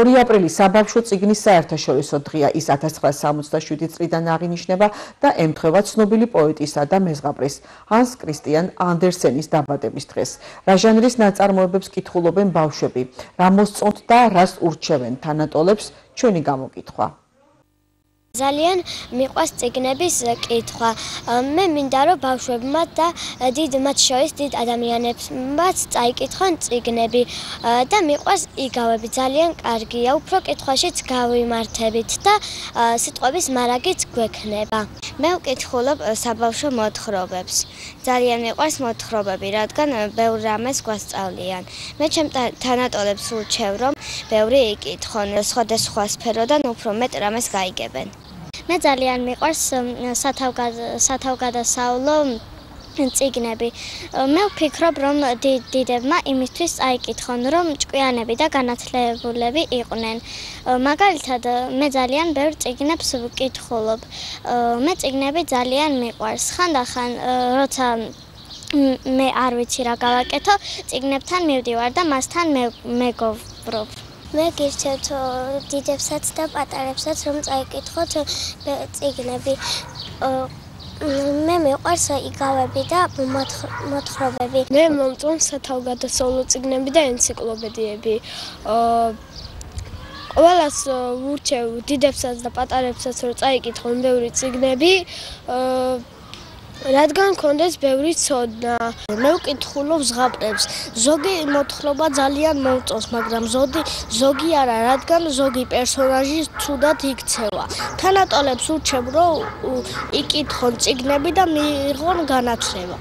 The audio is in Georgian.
2 აპრილის საბავშვო წიგნის საერთაშორისო დღეა. ის 1967 წლიდან აღინიშნება და ემთხვევა ცნობილი პოეტისა და მეზღაპრის ჰანს კრისტიან ანდერსენის დაბადების დღეს. რა ჟანრის ნაწარმოებებს კითხულობენ ბავშვები? რა მოსწონთ და რას ურჩევენ თანატოლებს? ჩვენი გამოკითხვა. ძალიან მიყვარს ციგნების კითხვა. მე მინდა რომ ბავშვებმა და დიდ მათ შორის დიდ ადამიანებმაც წაიკითხონ ციგნები და მიყვარს იგავები. ძალიან კარგია. უფრო კითხვაშიც გავიმართებით და სიტყვების მარაგიც გვექნება. მე ვკითხულობ საბავშვო მოთხრობებს. ძალიან მიყვარს მოთხრობები, რადგან ბევრ რამეს გვასწავლიან. მე ჩემ თანატოლებს ვურჩევ რომ ბევრი იკითხონ სხვადასხვა სფეროდან უფრო მეტ რამეს გაიგებენ. მე ძალიან მიყვარს სათავგადასავლო ციგნები. მე ვფიქრობ, რომ დიდებმა იმისთვის წაიკითხონ, რომ ჭკვიანები და განათლებულები იყვნენ. მაგალითად, მე ძალიან ბევრ ციგნებს ვკითხულობ. მე ციგნები ძალიან მიყვარს. ხანდახან, როცა მე არ ვიცი რა გავაკეთო, ციგნებთან მივდივარ და მასთან მეგობრობ. მე გირჩევთ დიდებსაც და პატარებსაც რომ წაიკითხოთ წიგნები. მე მეყვარს იგავები და მოთხრობები. მე მომწონს სათავგადასავლო წიგნები და ენციკლოპედიები. ყველას ვურჩევ დიდებსაც და პატარებსაც რომ წაიკითხონ ბევრი წიგნები რადგან კონდეს ბევრი ცოდნა. მე ვკითხულობ ზღაპრებს. ზოგი მოთხრობა ძალიან მომწონს, მაგრამ ზოგი ზოგი არა, რადგან ზოგი პერსონაჟი თუდად იქცევა. თანატოლებს ურჩევ, რომ იკითხონ ციგნები და მიიღონ განათლება.